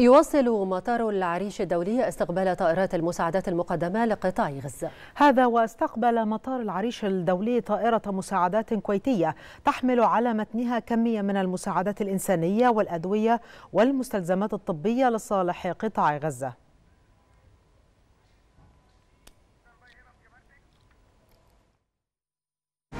يواصل مطار العريش الدولي استقبال طائرات المساعدات المقدمة لقطاع غزة. هذا واستقبل مطار العريش الدولي طائرة مساعدات كويتية تحمل على متنها كمية من المساعدات الإنسانية والأدوية والمستلزمات الطبية لصالح قطاع غزة.